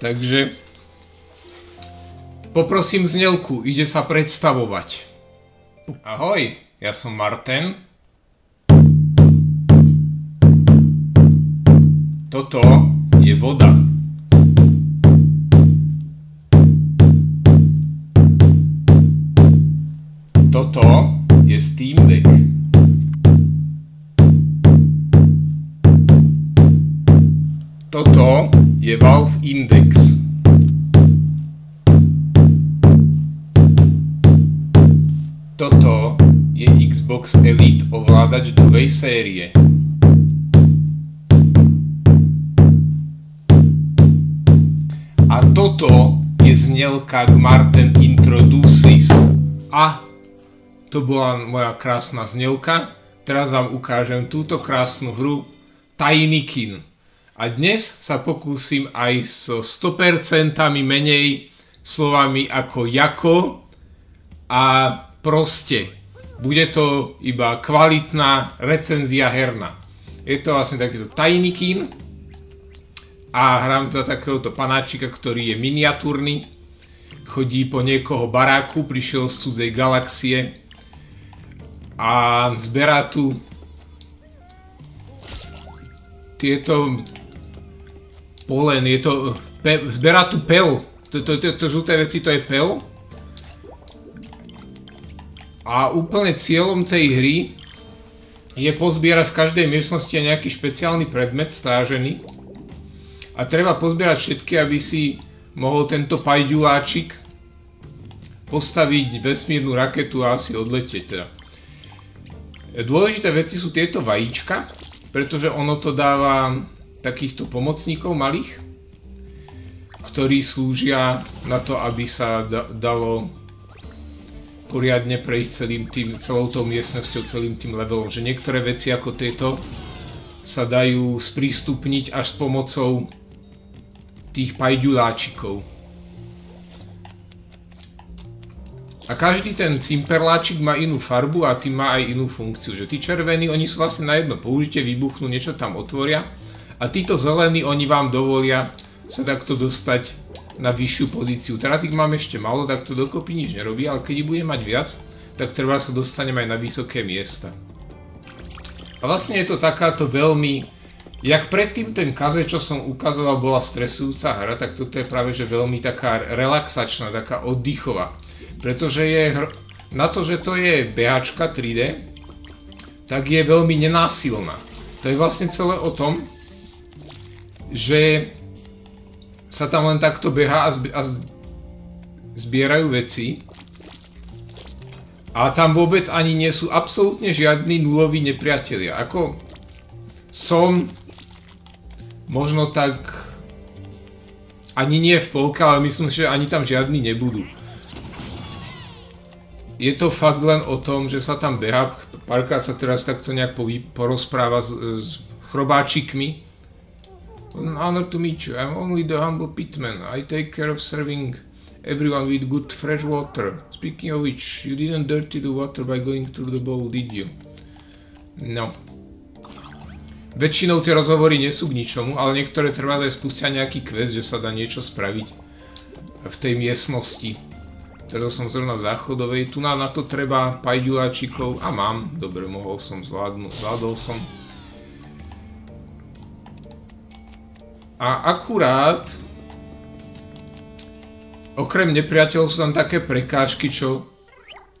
Takže poprosím znelku, ide sa predstavovať. Ahoj, ja som Martin. Toto je voda. Xbox Elite ovládač druhej série. A toto je znelka k Martin Introduces. A to bola moja krásna znelka. Teraz vám ukážem túto krásnu hru Tiny Kin. A dnes sa pokúsim aj so 100% menej slovami ako jako a proste. Bude to iba kvalitná recenzia herná. Je to vlastne takýto Tiny Kin a hrám za takéhoto panáčika, ktorý je miniatúrny. Chodí po niekoho baráku, prišiel z cudzej galaxie a zberá tu tieto polen, je to, pe, zberá tu pel, to, to, to, to žlté veci to je pel a úplne cieľom tej hry je pozbierať v každej miestnosti nejaký špeciálny predmet strážený a treba pozbierať všetky, aby si mohol tento pajďuláčik postaviť vesmírnu raketu a asi odletieť teda. Dôležité veci sú tieto vajíčka, pretože ono to dáva takýchto pomocníkov malých, ktorí slúžia na to, aby sa dalo poriadne prejsť celým tým, celou tou miestnosťou, celým tým levelom. Že niektoré veci ako tieto sa dajú sprístupniť až s pomocou tých pajďuláčikov. A každý ten cimperláčik má inú farbu a tým má aj inú funkciu. Že tí červení, oni sú vlastne na jedno použitie, vybuchnú, niečo tam otvoria. A títo zelení, oni vám dovolia sa takto dostať na vyššiu pozíciu. Teraz ich mám ešte malo, tak to dokopy nič nerobí, ale keď ich budem mať viac, tak treba sa dostanem aj na vysoké miesta. A vlastne je to takáto veľmi... Jak predtým ten kaze, čo som ukazoval, bola stresujúca hra, tak toto je práve že veľmi taká relaxačná, taká oddychová pretože je na to, že to je BHčka 3D, tak je veľmi nenásilná. To je vlastne celé o tom, že sa tam len takto beha a, zbi a zbierajú veci a tam vôbec ani nie sú absolútne žiadni nuloví nepriatelia. Ako som možno tak ani nie v polke, ale myslím, že ani tam žiadni nebudú je to fakt len o tom, že sa tam beha, párkrát sa teraz takto nejak porozpráva s, s chrobáčikmi. An honor to meet you, I'm only the humble pitman. I take care of serving everyone with good fresh water. Speaking of which, you didn't dirty the water by going through the bowl, did you? No. Väčšinou tie rozhovory nie sú k ničomu, ale niektoré trvá aj spustia nejaký quest, že sa dá niečo spraviť v tej miestnosti. Teraz som zrovna v záchodovej, tu na, to treba pajďuláčikov a mám, dobre, mohol som zvládnuť, zvládol som. A akurát, okrem nepriateľov sú tam také prekážky, čo...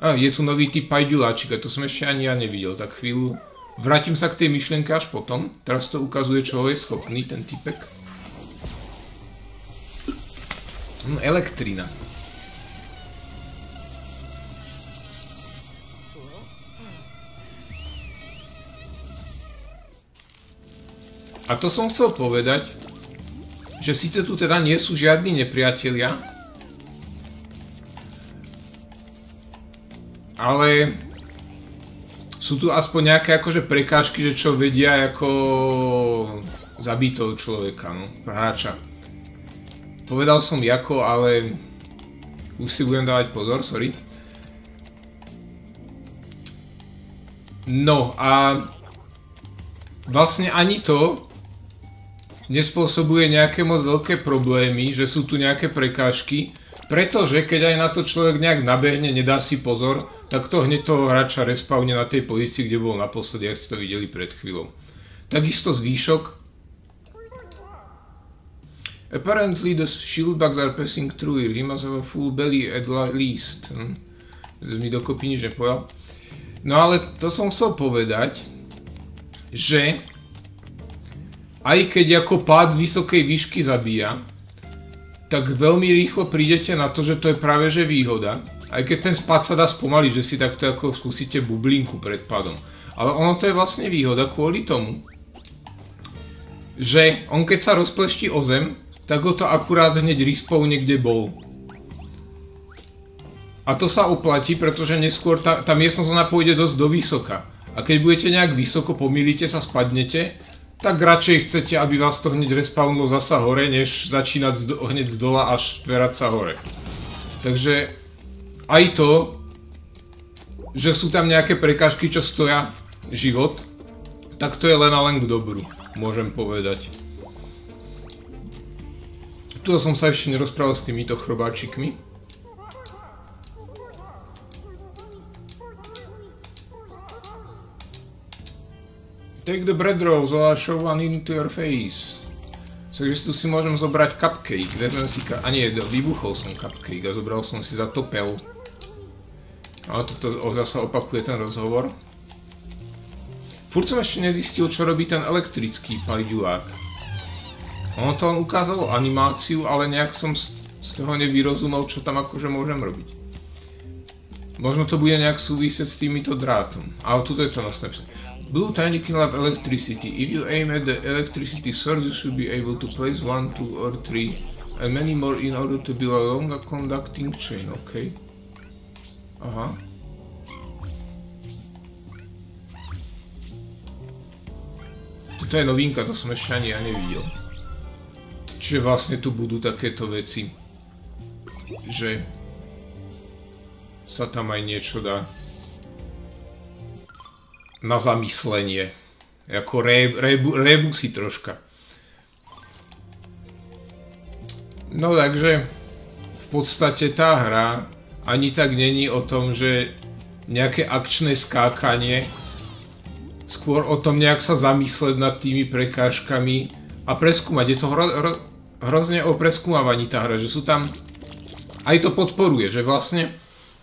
A, je tu nový typ pajďuláčik, to som ešte ani ja nevidel, tak chvíľu. Vrátim sa k tej myšlienke až potom, teraz to ukazuje, čo je schopný ten typek. Hm, elektrina. A to som chcel povedať, že síce tu teda nie sú žiadni nepriatelia, ale sú tu aspoň nejaké akože prekážky, že čo vedia ako zabitého človeka, no, hráča. Povedal som ako, ale už si budem dávať pozor, sorry. No a vlastne ani to, nespôsobuje nejaké moc veľké problémy, že sú tu nejaké prekážky, pretože keď aj na to človek nejak nabehne, nedá si pozor, tak to hneď toho hráča respawne na tej pozícii, kde bol naposledy, ak ste to videli pred chvíľou. Takisto zvýšok. Apparently the shield bugs are passing through here. He must have a full belly at least. Hm. Mi dokopy nič nepovedal. No ale to som chcel povedať, že aj keď ako pád z vysokej výšky zabíja, tak veľmi rýchlo prídete na to, že to je práve že výhoda. Aj keď ten spad sa dá spomaliť, že si takto ako skúsite bublinku pred padom. Ale ono to je vlastne výhoda kvôli tomu, že on keď sa rozpleští o zem, tak ho to akurát hneď respawne kde bol. A to sa oplatí, pretože neskôr tá, tá miestnosť ona pôjde dosť do vysoka. A keď budete nejak vysoko, pomýlite sa, spadnete, tak radšej chcete, aby vás to hneď respawnlo zasa hore, než začínať z, hneď z dola až verať sa hore. Takže aj to, že sú tam nejaké prekážky, čo stoja život, tak to je len a len k dobru, môžem povedať. Tu som sa ešte nerozprával s týmito chrobáčikmi. Take the bread rolls I'll show one into your face. Takže tu si môžem zobrať cupcake, vezmem si ka... A nie, vybuchol som cupcake a zobral som si za topel. A toto zasa opakuje ten rozhovor. Furt som ešte nezistil, čo robí ten elektrický pajdulák. Ono to len ukázalo animáciu, ale nejak som z toho nevyrozumel, čo tam akože môžem robiť. Možno to bude nejak súvisieť s týmito drátom. Ale tuto je to na snapse. Blue tiny can have electricity. If you aim at the electricity source, you should be able to place one, two, or three, and many more in order to build a longer conducting chain, okay? Aha. Toto je novinka, to som ešte ani ja nevidel. Čiže vlastne tu budú takéto veci, že sa tam aj niečo dá na zamyslenie. Ako re, rebu, rebusy troška. No takže v podstate tá hra ani tak není o tom, že nejaké akčné skákanie, skôr o tom nejak sa zamysleť nad tými prekážkami a preskúmať. Je to hro, hro, hrozne o preskúmavaní tá hra, že sú tam... Aj to podporuje, že vlastne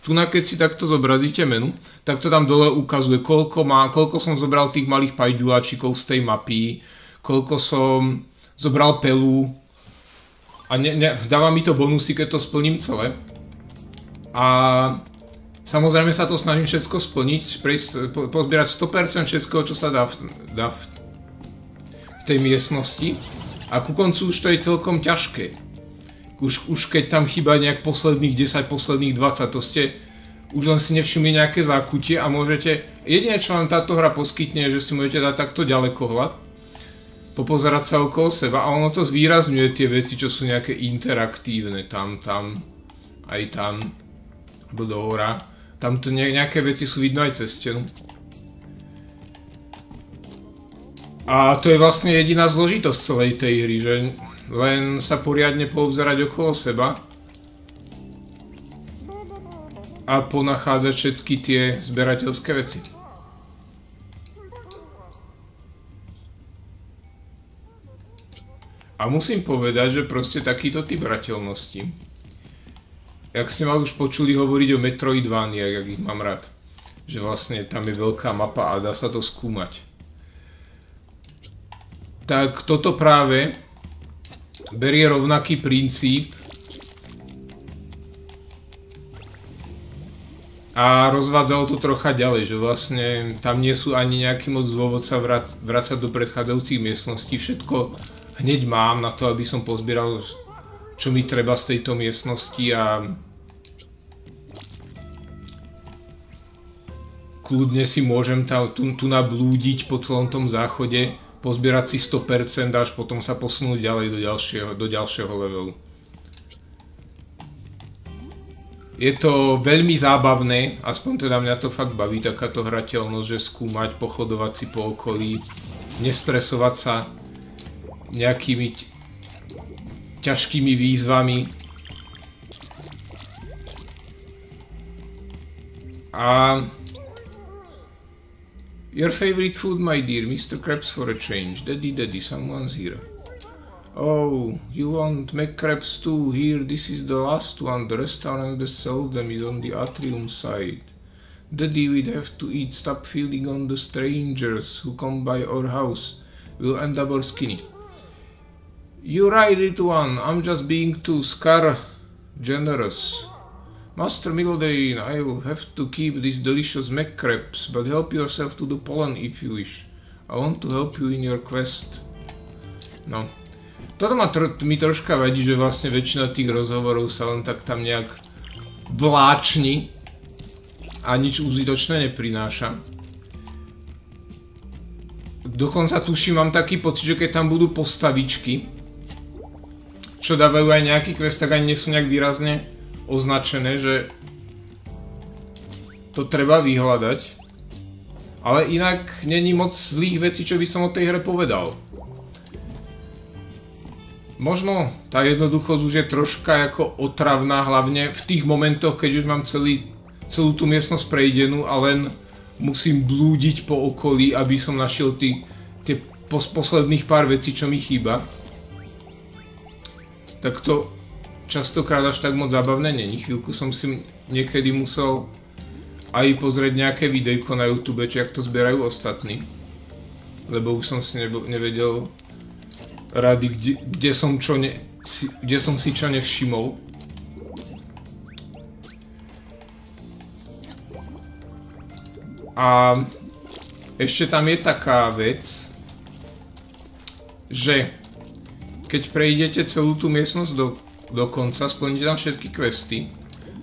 tu na keď si takto zobrazíte menu, tak to tam dole ukazuje, koľko, má, koľko som zobral tých malých pajďuláčikov z tej mapy, koľko som zobral pelu a ne, ne, dáva mi to bonusy, keď to splním celé. A samozrejme sa to snažím všetko splniť, prejsť, po, pozbierať 100% všetkého, čo sa dá v, dá v, tej miestnosti. A ku koncu už to je celkom ťažké už, už keď tam chýba nejak posledných 10, posledných 20, to ste už len si nevšimli nejaké zákutie a môžete, jediné čo vám táto hra poskytne je, že si môžete dať takto ďalekohľad, popozerať sa okolo seba a ono to zvýrazňuje tie veci, čo sú nejaké interaktívne, tam, tam, aj tam, alebo do hora. Tam to nejaké veci sú vidno aj cez stenu. A to je vlastne jediná zložitosť celej tej hry, že len sa poriadne poobzerať okolo seba a ponachádzať všetky tie zberateľské veci. A musím povedať, že proste takýto typ hrateľnosti, jak ste ma už počuli hovoriť o Metroidvania, jak ich mám rád, že vlastne tam je veľká mapa a dá sa to skúmať. Tak toto práve berie rovnaký princíp a rozvádzalo to trocha ďalej, že vlastne tam nie sú ani nejaký moc dôvod sa vrácať do predchádzajúcich miestností. Všetko hneď mám na to, aby som pozbieral, čo mi treba z tejto miestnosti a kľudne si môžem tu, tu nablúdiť po celom tom záchode pozbierať si 100% a až potom sa posunúť ďalej do ďalšieho, do ďalšieho levelu. Je to veľmi zábavné, aspoň teda mňa to fakt baví, takáto hrateľnosť, že skúmať, pochodovať si po okolí, nestresovať sa. nejakými ťažkými výzvami. A Your favorite food, my dear, Mr. Krabs for a change. Daddy, daddy, someone's here. Oh, you want McCrabs too? Here, this is the last one. The restaurant that sells them is on the atrium side. Daddy, we'd have to eat. Stop feeding on the strangers who come by our house. We'll end up all skinny. You're right, little one. I'm just being too scar generous. Master Milodane, I will have to keep these delicious McCrabs, but help yourself to the pollen if you wish. I want to help you in your quest. No. Toto ma tr mi troška vadí, že vlastne väčšina tých rozhovorov sa len tak tam nejak vláčni a nič užitočné neprináša. Dokonca tuším, mám taký pocit, že keď tam budú postavičky, čo dávajú aj nejaký quest, tak ani nie sú nejak výrazne označené, že to treba vyhľadať. Ale inak není moc zlých vecí, čo by som o tej hre povedal. Možno tá jednoduchosť už je troška ako otravná, hlavne v tých momentoch, keď už mám celý, celú tú miestnosť prejdenú a len musím blúdiť po okolí, aby som našiel tý, tie pos posledných pár vecí, čo mi chýba. Tak to častokrát až tak moc zábavné není. Chvíľku som si niekedy musel aj pozrieť nejaké videjko na YouTube, či ak to zbierajú ostatní. Lebo už som si nevedel rady, kde, kde, som, čo ne, si, kde som si čo nevšimol. A ešte tam je taká vec, že keď prejdete celú tú miestnosť do dokonca, splníte tam všetky questy,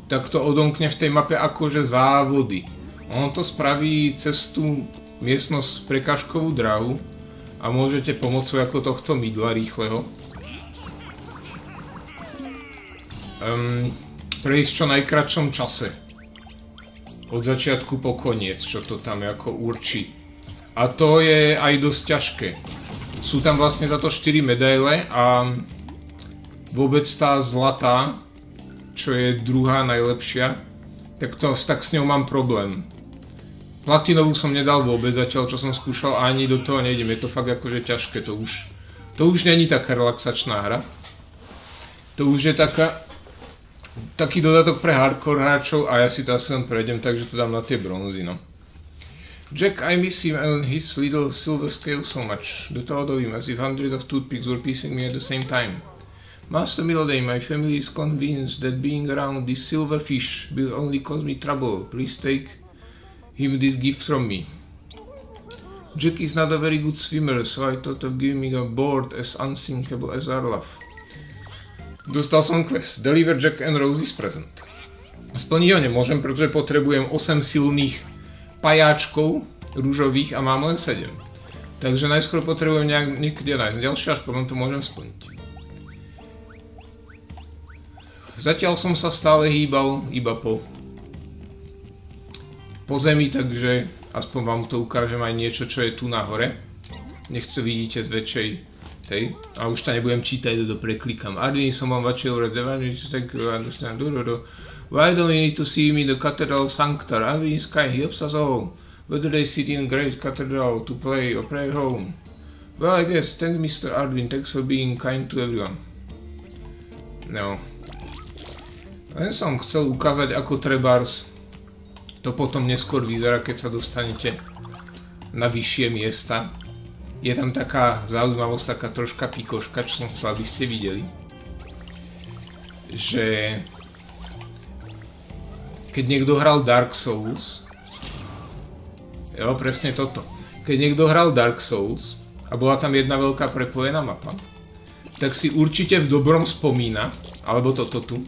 tak to odomkne v tej mape akože závody. Ono to spraví cestu miestnosť prekažkovú drahu a môžete pomocou ako tohto mydla rýchleho um, prejsť čo najkračšom čase. Od začiatku po koniec, čo to tam ako určí. A to je aj dosť ťažké. Sú tam vlastne za to 4 medaile a vôbec tá zlatá, čo je druhá najlepšia, tak, to, tak s ňou mám problém. Platinovú som nedal vôbec zatiaľ, čo som skúšal, ani do toho nejdem, je to fakt akože ťažké, to už, to už není taká relaxačná hra. To už je taká, taký dodatok pre hardcore hráčov a ja si to asi len prejdem, takže to dám na tie bronzy, no. Jack, I miss him and his little silver scale so much. The thought of him as if hundreds of toothpicks were piecing me at the same time. Master Milady, my family is convinced that being around this silver fish will only cause me trouble. Please take him this gift from me. Jack is not a very good swimmer, so I thought of giving him a board as unsinkable as Arlaf. Dostal som quest. Deliver Jack and Rosie's present. Splniť ho nemôžem, pretože potrebujem 8 silných pajáčkov rúžových a mám len 7. Takže najskôr potrebujem nejak, niekde nájsť ďalšie, až potom to môžem splniť. Zatiaľ som sa stále hýbal iba po, po zemi, takže aspoň vám to ukážem aj niečo, čo je tu nahore. Nech to vidíte z väčšej tej. A už to nebudem čítať, do preklikam. Arvin som vám vačil raz tak understand. Do, do, do. Why don't you need to see me the Cathedral Sanctar? Arvin Sky helps us all. Whether they sit in great cathedral to play or pray home. Well, I guess, thank Mr. Arvin, thanks for being kind to everyone. No, len som chcel ukázať, ako trebárs to potom neskôr vyzerá, keď sa dostanete na vyššie miesta. Je tam taká zaujímavosť, taká troška pikoška, čo som chcel, aby ste videli. Že keď niekto hral Dark Souls, jo, presne toto. Keď niekto hral Dark Souls a bola tam jedna veľká prepojená mapa, tak si určite v dobrom spomína, alebo toto tu,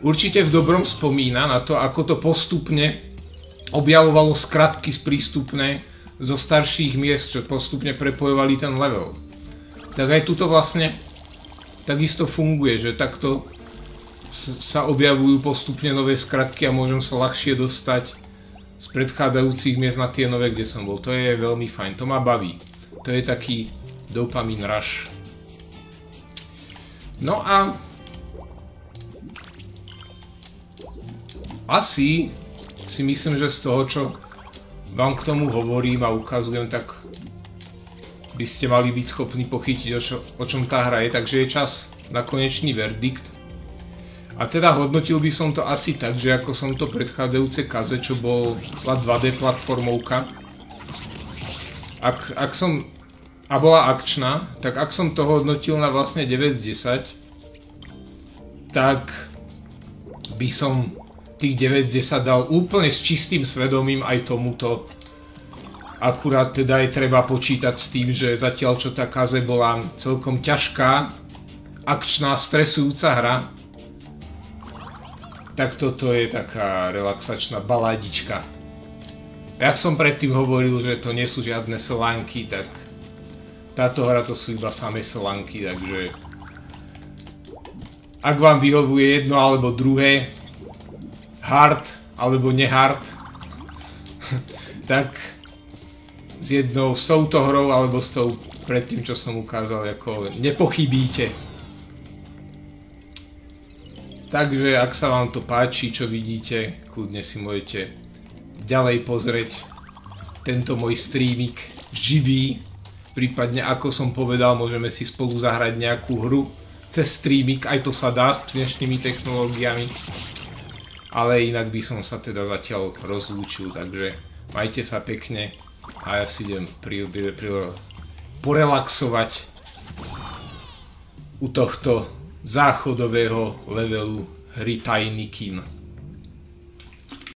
určite v dobrom spomína na to, ako to postupne objavovalo skratky sprístupné zo starších miest, čo postupne prepojovali ten level. Tak aj tuto vlastne takisto funguje, že takto sa objavujú postupne nové skratky a môžem sa ľahšie dostať z predchádzajúcich miest na tie nové, kde som bol. To je veľmi fajn, to ma baví. To je taký Dopamin Rush. No a... Asi si myslím, že z toho, čo vám k tomu hovorím a ukazujem, tak by ste mali byť schopní pochytiť, o, čo, o čom tá hra je, takže je čas na konečný verdikt. A teda hodnotil by som to asi tak, že ako som to predchádzajúce kaze, čo bola 2D platformovka. Ak, ak som... A bola akčná, tak ak som to hodnotil na vlastne 9 z 10, tak by som tých 9 z 10 dal úplne s čistým svedomím aj tomuto. Akurát teda je treba počítať s tým, že zatiaľ čo tá kaze bola celkom ťažká, akčná, stresujúca hra, tak toto je taká relaxačná baladička. Jak som predtým hovoril, že to nie sú žiadne selánky, tak táto hra to sú iba samé selánky, takže ak vám vyhovuje jedno alebo druhé, hard alebo nehard, tak s jednou, s touto hrou alebo s tou predtým, čo som ukázal, ako nepochybíte. Takže ak sa vám to páči, čo vidíte, kľudne si môžete ďalej pozrieť tento môj streamik živý. Prípadne, ako som povedal, môžeme si spolu zahrať nejakú hru cez streamik, aj to sa dá s dnešnými technológiami. Ale inak by som sa teda zatiaľ rozlúčil, takže majte sa pekne a ja si idem pri, pri, pri, porelaxovať u tohto záchodového levelu hry Tiny Kin.